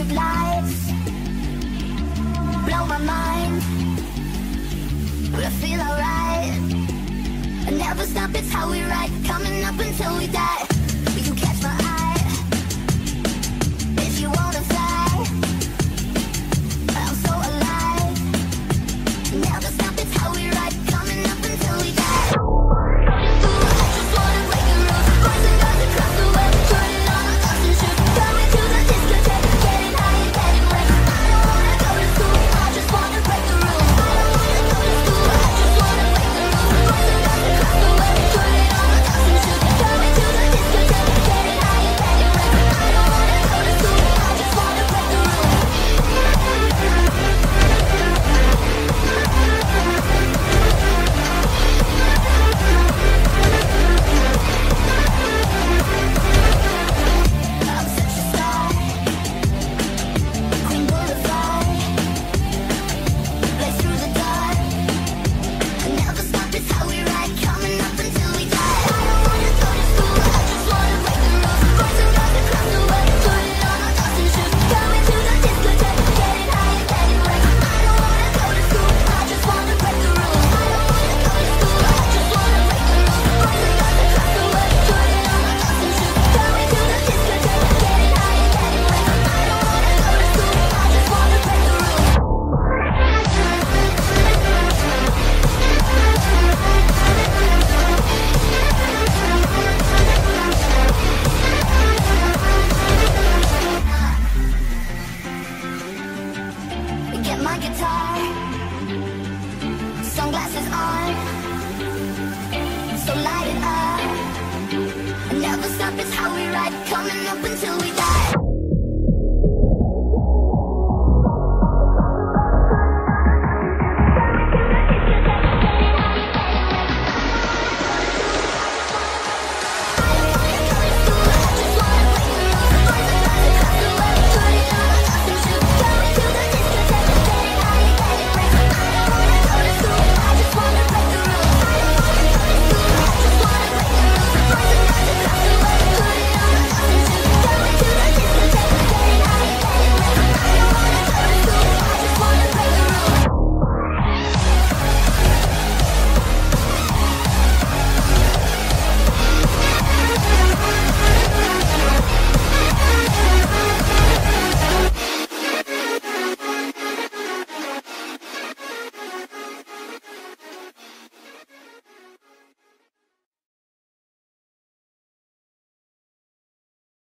of lights Blow my mind. But I feel alright. Never stop, it's how we ride. Coming up until we die. glasses on. So light it up. Never stop, it's how we ride Coming up until we